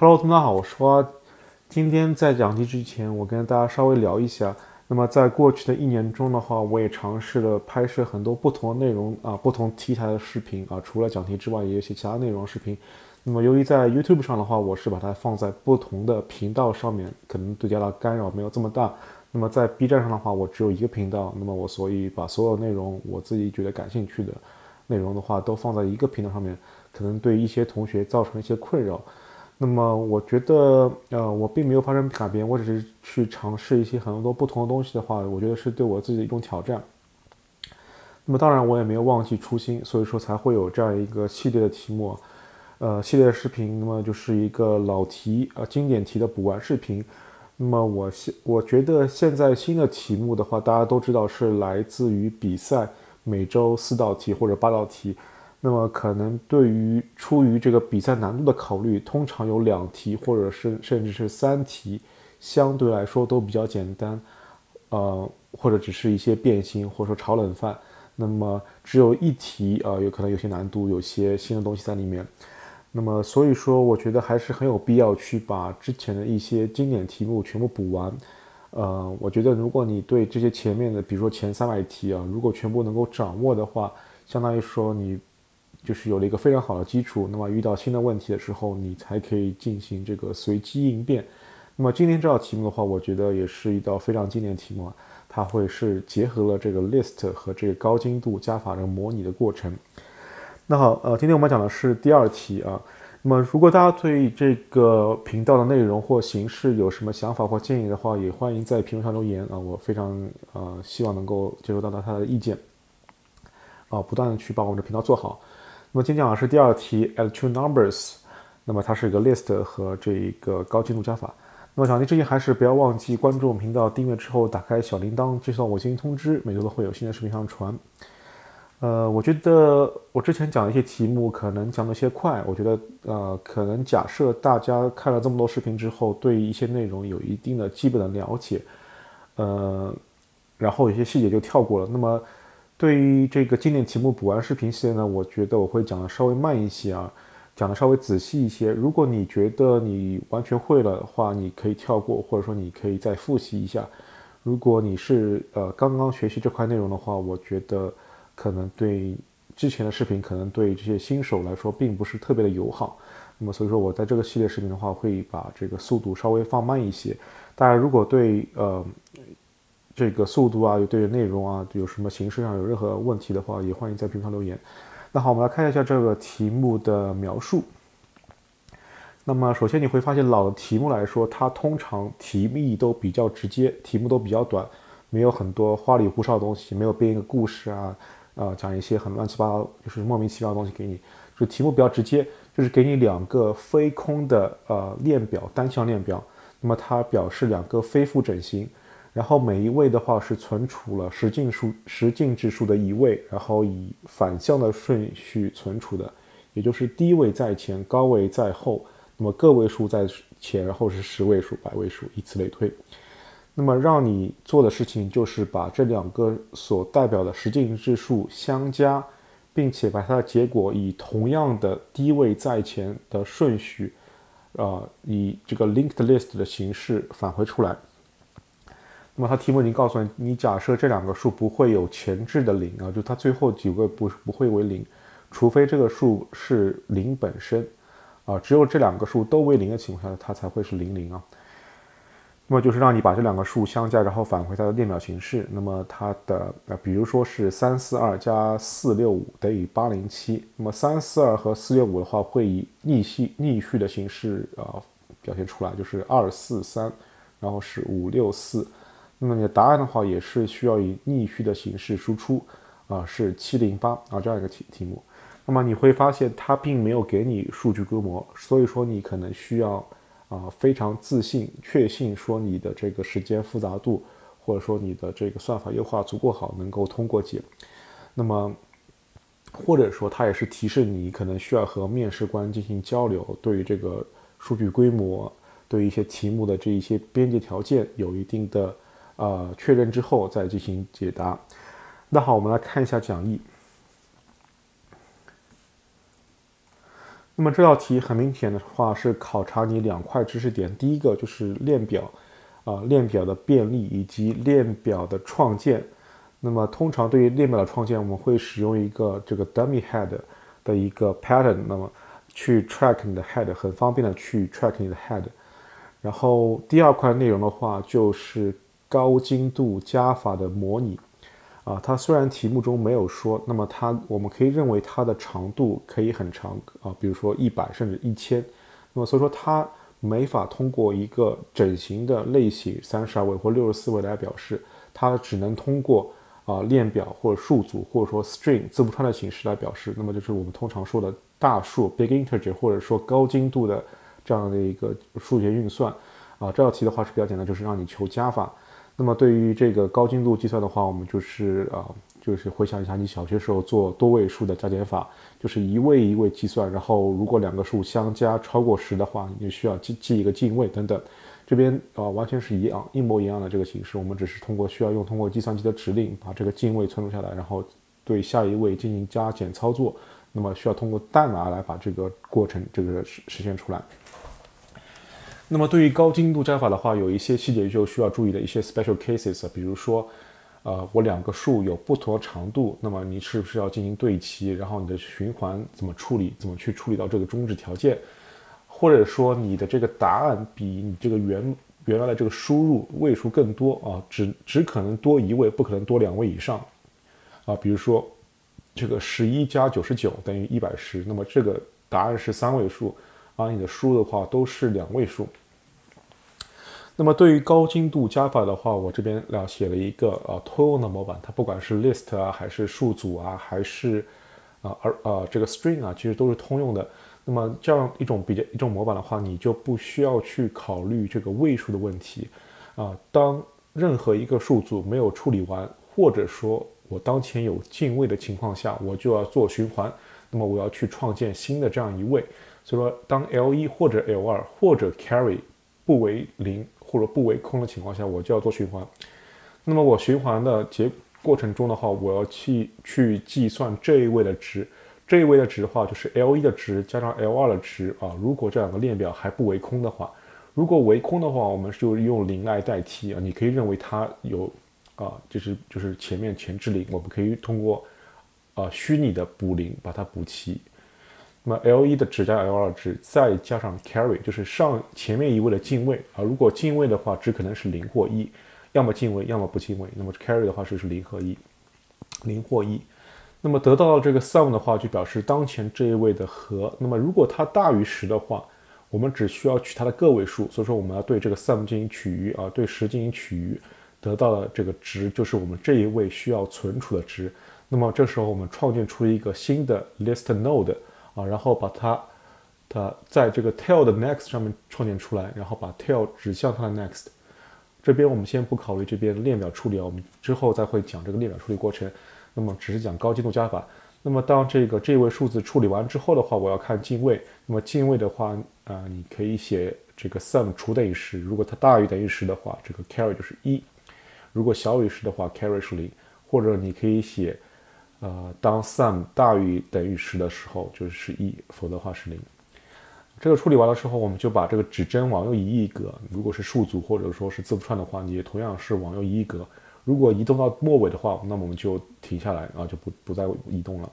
Hello，大家好，我是花。今天在讲题之前，我跟大家稍微聊一下。那么在过去的一年中的话，我也尝试了拍摄很多不同的内容啊，不同题材的视频啊。除了讲题之外，也有一些其他内容视频。那么由于在 YouTube 上的话，我是把它放在不同的频道上面，可能对大家的干扰没有这么大。那么在 B 站上的话，我只有一个频道，那么我所以把所有内容我自己觉得感兴趣的内容的话，都放在一个频道上面，可能对一些同学造成一些困扰。那么我觉得，呃，我并没有发生改变，我只是去尝试一些很多不同的东西的话，我觉得是对我自己的一种挑战。那么当然，我也没有忘记初心，所以说才会有这样一个系列的题目，呃，系列视频，那么就是一个老题啊，经典题的补完视频。那么我现我觉得现在新的题目的话，大家都知道是来自于比赛，每周四道题或者八道题。那么可能对于出于这个比赛难度的考虑，通常有两题或者是甚至是三题，相对来说都比较简单，呃，或者只是一些变形或者说炒冷饭。那么只有一题啊，有可能有些难度，有些新的东西在里面。那么所以说，我觉得还是很有必要去把之前的一些经典题目全部补完。呃，我觉得如果你对这些前面的，比如说前三百题啊，如果全部能够掌握的话，相当于说你。就是有了一个非常好的基础，那么遇到新的问题的时候，你才可以进行这个随机应变。那么今天这道题目的话，我觉得也是一道非常经典的题目啊，它会是结合了这个 list 和这个高精度加法这个模拟的过程。那好，呃，今天我们讲的是第二题啊。那么如果大家对这个频道的内容或形式有什么想法或建议的话，也欢迎在评论上留言啊，我非常呃希望能够接收到大家的意见，啊，不断的去把我们的频道做好。那么今天讲的是第二题，add two numbers。那么它是一个 list 和这一个高精度加法。那么讲题之前还是不要忘记关注我们频道，订阅之后打开小铃铛，接收我新通知，每周都会有新的视频上传。呃，我觉得我之前讲的一些题目可能讲的有些快，我觉得呃，可能假设大家看了这么多视频之后，对一些内容有一定的基本的了解，呃，然后有些细节就跳过了。那么对于这个经典题目补完视频系列呢，我觉得我会讲的稍微慢一些啊，讲的稍微仔细一些。如果你觉得你完全会了的话，你可以跳过，或者说你可以再复习一下。如果你是呃刚刚学习这块内容的话，我觉得可能对之前的视频可能对这些新手来说并不是特别的友好。那么所以说我在这个系列视频的话，会把这个速度稍微放慢一些。大家如果对呃。这个速度啊，有对内容啊，有什么形式上有任何问题的话，也欢迎在评论留言。那好，我们来看一下这个题目的描述。那么首先你会发现，老的题目来说，它通常题意都比较直接，题目都比较短，没有很多花里胡哨的东西，没有编一个故事啊，呃，讲一些很乱七八糟，就是莫名其妙的东西给你。就题目比较直接，就是给你两个非空的呃链表，单向链表。那么它表示两个非负整形。然后每一位的话是存储了十进数十进制数的一位，然后以反向的顺序存储的，也就是低位在前，高位在后，那么个位数在前，然后是十位数、百位数，以此类推。那么让你做的事情就是把这两个所代表的十进制数相加，并且把它的结果以同样的低位在前的顺序，呃，以这个 linked list 的形式返回出来。那么它题目已经告诉你，你假设这两个数不会有前置的零啊，就它最后几个不不会为零，除非这个数是零本身，啊，只有这两个数都为零的情况下，它才会是零零啊。那么就是让你把这两个数相加，然后返回它的列表形式。那么它的呃，比如说是三四二加四六五等于八零七。那么三四二和四六五的话，会以逆序逆序的形式啊表现出来，就是二四三，然后是五六四。那么你的答案的话，也是需要以逆序的形式输出，啊，是七零八啊这样一个题题目。那么你会发现它并没有给你数据规模，所以说你可能需要啊非常自信、确信说你的这个时间复杂度，或者说你的这个算法优化足够好，能够通过解。那么或者说它也是提示你可能需要和面试官进行交流，对于这个数据规模，对于一些题目的这一些边界条件有一定的。呃，确认之后再进行解答。那好，我们来看一下讲义。那么这道题很明显的话是考察你两块知识点，第一个就是链表，啊，链表的便利以及链表的创建。那么通常对于链表的创建，我们会使用一个这个 dummy head 的一个 pattern，那么去 track 你的 head，很方便的去 track 你的 head。然后第二块内容的话就是高精度加法的模拟，啊，它虽然题目中没有说，那么它我们可以认为它的长度可以很长啊，比如说一百甚至一千，那么所以说它没法通过一个整形的类型三十二位或六十四位来表示，它只能通过。啊，链表或者数组或者说 string 字符串的形式来表示，那么就是我们通常说的大数 big integer 或者说高精度的这样的一个数学运算。啊，这道题的话是比较简单，就是让你求加法。那么对于这个高精度计算的话，我们就是啊，就是回想一下你小学时候做多位数的加减法，就是一位一位计算，然后如果两个数相加超过十的话，你需要记记一个进位等等。这边啊，完全是一样，一模一样的这个形式，我们只是通过需要用通过计算机的指令把这个进位存储下来，然后对下一位进行加减操作，那么需要通过代码来把这个过程这个实实现出来。那么对于高精度加法的话，有一些细节就需要注意的一些 special cases，比如说，呃，我两个数有不同的长度，那么你是不是要进行对齐？然后你的循环怎么处理？怎么去处理到这个终止条件？或者说你的这个答案比你这个原原来的这个输入位数更多啊，只只可能多一位，不可能多两位以上啊。比如说这个十一加九十九等于一百十，那么这个答案是三位数，把你的输入的话都是两位数。那么对于高精度加法的话，我这边要写了一个啊通用的模板，它不管是 list 啊，还是数组啊，还是啊而啊这个 string 啊，其实都是通用的。那么这样一种比较一种模板的话，你就不需要去考虑这个位数的问题，啊，当任何一个数组没有处理完，或者说我当前有进位的情况下，我就要做循环，那么我要去创建新的这样一位，所以说当 L 一或者 L 二或者 carry 不为零或者不为空的情况下，我就要做循环，那么我循环的结过程中的话，我要去去计算这一位的值。这一位的值的话，就是 L 一的值加上 L 二的值啊。如果这两个链表还不为空的话，如果为空的话，我们就用零来代替啊。你可以认为它有啊，就是就是前面前置零，我们可以通过啊虚拟的补零把它补齐。那么 L 一的值加 L 二值再加上 carry，就是上前面一位的进位啊。如果进位的话，只可能是零或一，要么进位，要么不进位。那么 carry 的话就是零和一，零或一。那么得到了这个 sum 的话，就表示当前这一位的和。那么如果它大于十的话，我们只需要取它的个位数。所以说我们要对这个 sum 进行取余啊，对十进行取余，得到的这个值就是我们这一位需要存储的值。那么这时候我们创建出一个新的 list node 啊，然后把它它在这个 tail 的 next 上面创建出来，然后把 tail 指向它的 next。这边我们先不考虑这边链表处理啊，我们之后再会讲这个链表处理过程。那么只是讲高精度加法。那么当这个这位数字处理完之后的话，我要看进位。那么进位的话，啊，你可以写这个 sum 除等于十。如果它大于等于十的话，这个 carry 就是一；如果小于十的话，carry 是零。或者你可以写，呃，当 sum 大于等于十的时候就是一，否则的话是零。这个处理完了之后，我们就把这个指针往右移一格。如果是数组或者说是字符串的话，你也同样是往右移一格。如果移动到末尾的话，那么我们就停下来啊，就不不再移动了。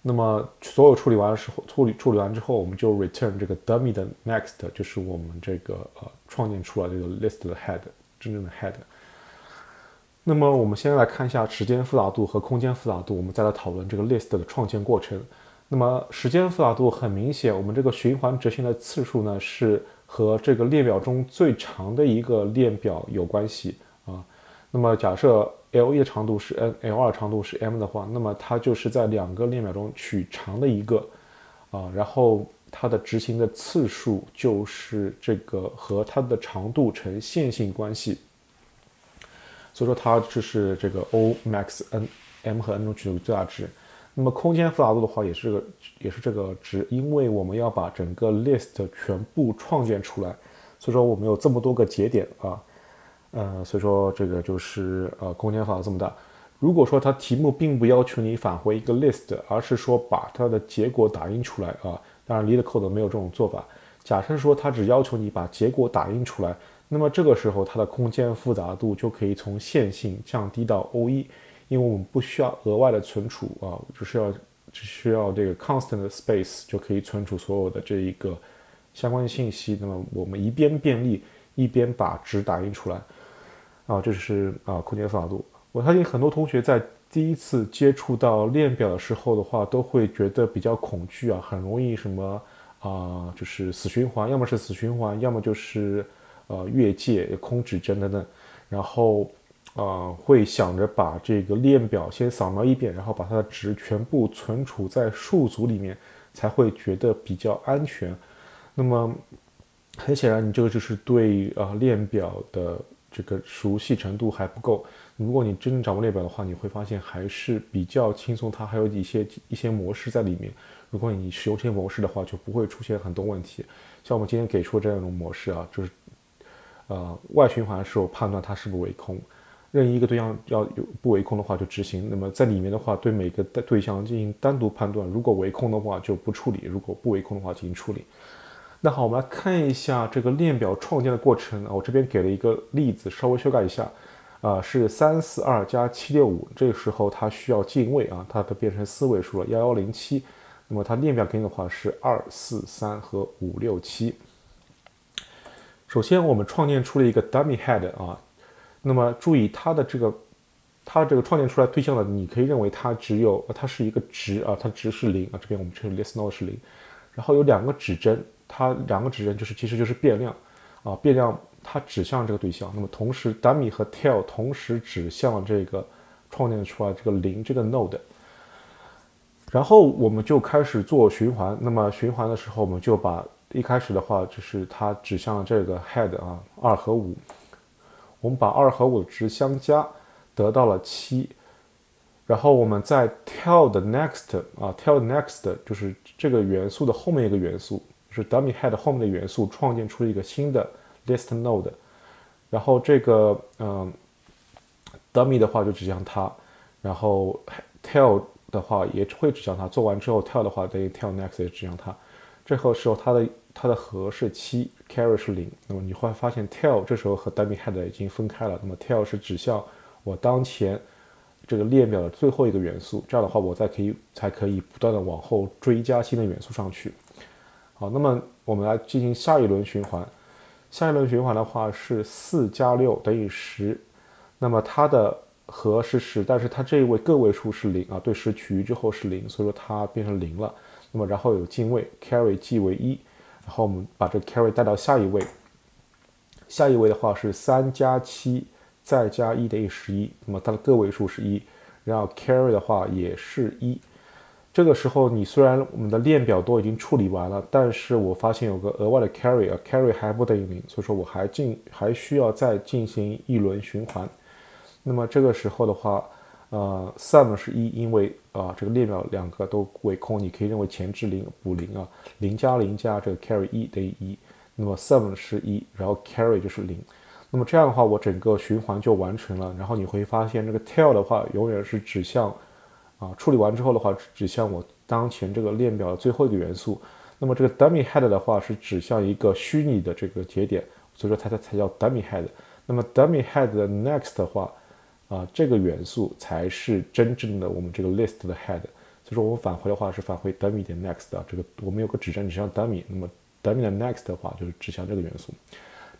那么所有处理完的时候，处理处理完之后，我们就 return 这个 dummy 的 next，就是我们这个呃创建出来这个 list 的 head，真正的 head。那么我们先来看一下时间复杂度和空间复杂度，我们再来讨论这个 list 的创建过程。那么时间复杂度很明显，我们这个循环执行的次数呢是和这个列表中最长的一个链表有关系啊。那么假设 L 一的长度是 n，L 二长度是 m 的话，那么它就是在两个链表中取长的一个，啊，然后它的执行的次数就是这个和它的长度成线性关系，所以说它就是这个 O max n m 和 n 中取的最大值。那么空间复杂度的话也是这个也是这个值，因为我们要把整个 list 全部创建出来，所以说我们有这么多个节点啊。呃，所以说这个就是呃空间复杂这么大，如果说它题目并不要求你返回一个 list，而是说把它的结果打印出来啊，当然 LeetCode 没有这种做法。假设说它只要求你把结果打印出来，那么这个时候它的空间复杂度就可以从线性降低到 O E，因为我们不需要额外的存储啊，只需要只需要这个 constant space 就可以存储所有的这一个相关信息。那么我们一边便利，一边把值打印出来啊，这是啊空间复杂度。我相信很多同学在第一次接触到链表的时候的话，都会觉得比较恐惧啊，很容易什么啊，就是死循环，要么是死循环，要么就是呃越界、空指针等等，然后啊会想着把这个链表先扫描一遍，然后把它的值全部存储在数组里面，才会觉得比较安全。那么很显然，你这个就是对啊链表的这个熟悉程度还不够。如果你真正掌握列表的话，你会发现还是比较轻松，它还有一些一些模式在里面。如果你使用这些模式的话，就不会出现很多问题。像我们今天给出这样一种模式啊，就是呃外循环的时候判断它是不是为空，任意一个对象要有不为空的话就执行。那么在里面的话，对每个对象进行单独判断，如果为空的话就不处理，如果不为空的话进行处理。那好，我们来看一下这个链表创建的过程啊，我这边给了一个例子，稍微修改一下。啊，是三四二加七六五，这个时候它需要进位啊，它都变成四位数了，幺幺零七。那么它列表给你的话是二四三和五六七。首先我们创建出了一个 dummy head 啊，那么注意它的这个，它这个创建出来对象的，你可以认为它只有它是一个值啊，它值是零啊，这边我们称 list node 是零，然后有两个指针，它两个指针就是其实就是变量啊，变量。它指向这个对象，那么同时 dummy 和 tail 同时指向这个创建出来这个零这个 node，然后我们就开始做循环。那么循环的时候，我们就把一开始的话就是它指向这个 head 啊，二和五，我们把二和五的值相加，得到了七，然后我们在 tail 的 next 啊，tell next 就是这个元素的后面一个元素，是 dummy head 后面的元素，创建出了一个新的。list node，然后这个嗯，dummy 的话就指向它，然后 tell 的话也会指向它。做完之后 tell 的话等于 tell next 也指向它。这个时候它的它的和是七，carry 是零。那么你会发现 tail 这时候和 dummy head 已经分开了。那么 tail 是指向我当前这个列表的最后一个元素。这样的话，我再可以才可以不断的往后追加新的元素上去。好，那么我们来进行下一轮循环。下一轮循环的话是四加六等于十，那么它的和是十，但是它这一位个位数是零啊，对十取余之后是零，所以说它变成零了。那么然后有进位，carry 记为一，然后我们把这 carry 带到下一位，下一位的话是三加七再加一等于十一，那么它的个位数是一，然后 carry 的话也是一。这个时候，你虽然我们的链表都已经处理完了，但是我发现有个额外的 carry 啊，carry 还不等于零，所以说我还进还需要再进行一轮循环。那么这个时候的话，呃，sum 是一，因为啊这个列表两个都为空，你可以认为前置零补零啊，零加零加这个 carry 一等于一，那么 sum 是一，然后 carry 就是零。那么这样的话，我整个循环就完成了。然后你会发现这个 tail 的话，永远是指向。啊，处理完之后的话，指向我当前这个链表的最后一个元素。那么这个 dummy head 的话是指向一个虚拟的这个节点，所以说它才才叫 dummy head。那么 dummy head 的 next 的话，啊，这个元素才是真正的我们这个 list 的 head。所以说我们返回的话是返回 dummy 点 next 啊，这个我们有个指针指向 dummy，那么 dummy 的 next 的话就是指向这个元素。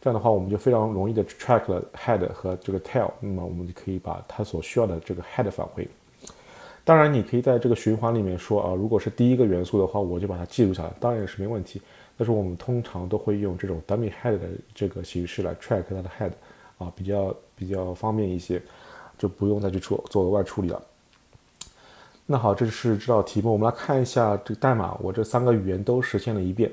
这样的话我们就非常容易的 track 了 head 和这个 tail，那么我们就可以把它所需要的这个 head 返回。当然，你可以在这个循环里面说啊，如果是第一个元素的话，我就把它记录下来，当然也是没问题。但是我们通常都会用这种 dummy head 的这个形式来 track 它的 head，啊，比较比较方便一些，就不用再去做做额外处理了。那好，这是这道题目，我们来看一下这个代码，我这三个语言都实现了一遍。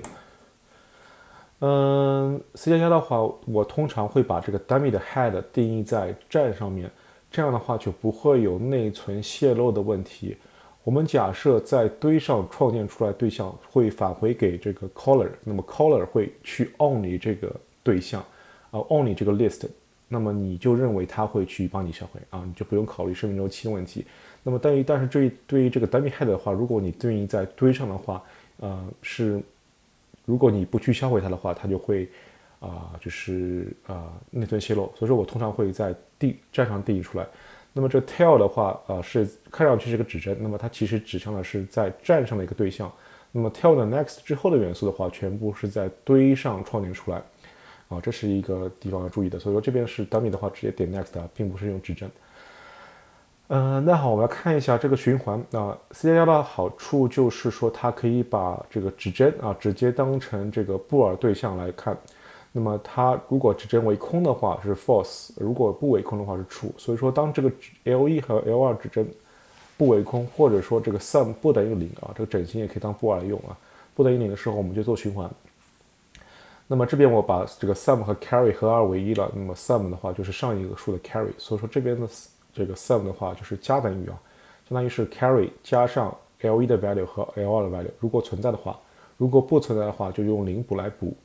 嗯，C 加加的话，我通常会把这个 dummy 的 head 定义在站上面。这样的话就不会有内存泄露的问题。我们假设在堆上创建出来对象会返回给这个 caller，那么 caller 会去 own 你这个对象，啊 own 你这个 list，那么你就认为它会去帮你销毁啊，你就不用考虑生命周期的问题。那么但于但是对于对于这个 dummy head 的话，如果你对应在堆上的话，呃是，如果你不去销毁它的话，它就会啊就是啊内存泄露。所以说我通常会在地站上定义出来。那么这 tail 的话，呃是看上去是个指针，那么它其实指向的是在站上的一个对象。那么 tail 的 next 之后的元素的话，全部是在堆上创建出来。啊，这是一个地方要注意的。所以说这边是 dummy 的话，直接点 next 啊，并不是用指针。嗯，那好，我们来看一下这个循环。啊 c 加加的好处就是说，它可以把这个指针啊直接当成这个布尔对象来看。那么它如果指针为空的话是 false，如果不为空的话是 true。所以说，当这个 L1 和 L2 指针不为空，或者说这个 sum 不等于零啊，这个整形也可以当布尔来用啊。不等于零的时候，我们就做循环。那么这边我把这个 sum 和 carry 合二为一了。那么 sum 的话就是上一个数的 carry，所以说这边的。这个 sum 的话就是加等于啊，相当于是 carry 加上 L1 的 value 和 L2 的 value，如果存在的话，如果不存在的话就用零补来补，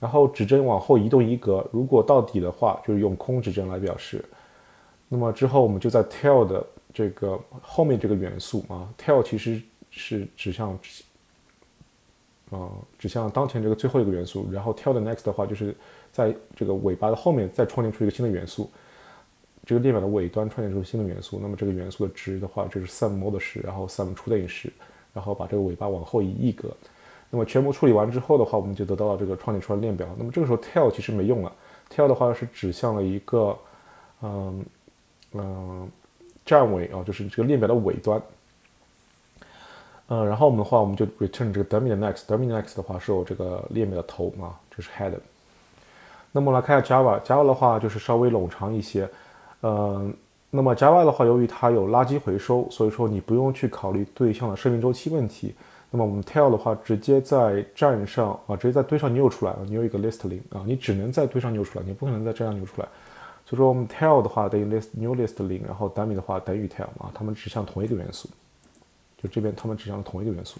然后指针往后移动一格，如果到底的话就是用空指针来表示。那么之后我们就在 tail 的这个后面这个元素啊，tail 其实是指向啊指向当前这个最后一个元素，然后 tail 的 next 的话就是在这个尾巴的后面再创建出一个新的元素。这个列表的尾端创建出新的元素，那么这个元素的值的话就是 sum m o d e 十，然后 sum 除等于十，然后把这个尾巴往后移一格，那么全部处理完之后的话，我们就得到了这个创建出来的链表。那么这个时候 tail 其实没用了，tail 的话是指向了一个，嗯嗯站尾啊，就是这个链表的尾端。嗯，然后我们的话，我们就 return 这个 dummy 的 next，dummy next 的话是我这个链表的头啊，这是 head。那么我来看一下 Java，Java 的话就是稍微冗长一些。呃，那么 Java 的话，由于它有垃圾回收，所以说你不用去考虑对象的生命周期问题。那么我们 tail 的话，直接在站上啊，直接在堆上扭出来，扭一个 list 零啊，你只能在堆上扭出来，你不可能在站上扭出来。所以说我们 tail 的话等于 list new list 零，然后 dummy 的话等于 tail 啊，它们指向同一个元素，就这边它们指向了同一个元素。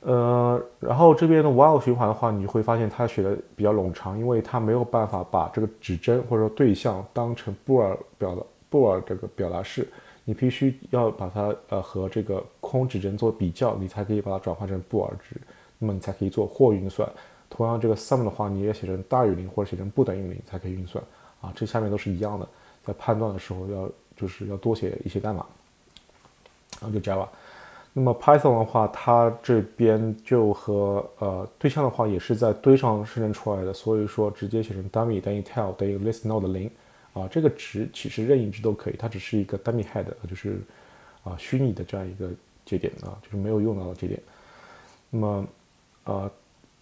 呃，然后这边的 while 循环的话，你会发现它写的比较冗长，因为它没有办法把这个指针或者说对象当成布尔表达布尔这个表达式，你必须要把它呃和这个空指针做比较，你才可以把它转换成布尔值，那么你才可以做或运算。同样，这个 sum 的话，你也写成大于零或者写成不等于零才可以运算啊，这下面都是一样的，在判断的时候要就是要多写一些代码，然后就 Java。那么 Python 的话，它这边就和呃对象的话也是在堆上生成出来的，所以说直接写成 dummy 等于 tail 等于 list node 零啊，这个值其实任意值都可以，它只是一个 dummy head，就是啊虚拟的这样一个节点啊，就是没有用到的节点。那么呃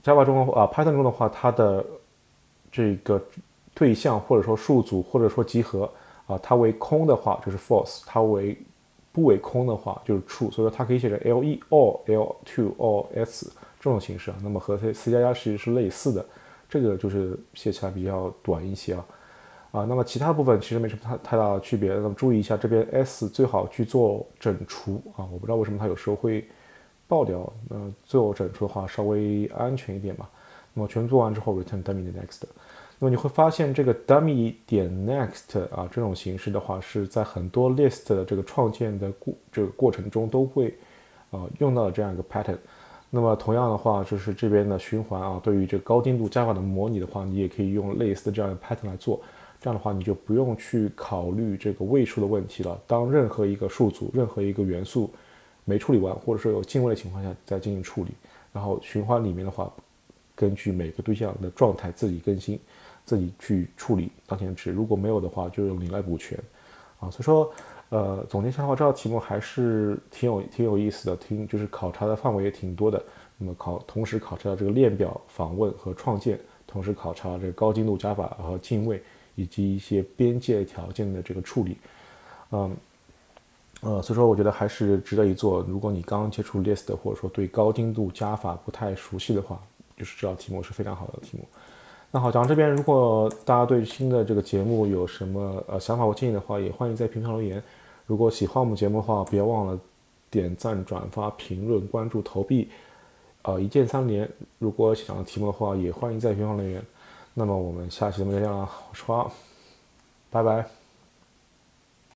Java 中啊 Python 中的话，它的这个对象或者说数组或者说集合啊，它为空的话就是 false，它为不为空的话就是 true，所以说它可以写成 l e or l two or s 这种形式啊。那么和 C C 加加其实是类似的，这个就是写起来比较短一些啊。啊，那么其他部分其实没什么太太大的区别。那么注意一下，这边 s 最好去做整除啊。我不知道为什么它有时候会爆掉。那做整除的话稍微安全一点吧。那么全做完之后 return dummy next。那么你会发现，这个 dummy 点 next 啊，这种形式的话，是在很多 list 的这个创建的过这个过程中都会啊用到的这样一个 pattern。那么同样的话，就是这边的循环啊，对于这个高精度 Java 的模拟的话，你也可以用类似的这样的 pattern 来做。这样的话，你就不用去考虑这个位数的问题了。当任何一个数组、任何一个元素没处理完，或者说有进位的情况下，再进行处理。然后循环里面的话，根据每个对象的状态自己更新。自己去处理当前值，如果没有的话，就用你来补全，啊，所以说，呃，总结一下的话，这道题目还是挺有挺有意思的，挺就是考察的范围也挺多的。那么考同时考察了这个链表访问和创建，同时考察这个高精度加法和进位以及一些边界条件的这个处理，嗯，呃，所以说我觉得还是值得一做。如果你刚接触 list 或者说对高精度加法不太熟悉的话，就是这道题目是非常好的题目。那好，讲到这边，如果大家对新的这个节目有什么呃想法或建议的话，也欢迎在评论留言。如果喜欢我们节目的话，别忘了点赞、转发、评论、关注、投币，呃，一键三连。如果想要题目的话，也欢迎在评论留言。那么我们下期节目再见了，我是花，拜拜。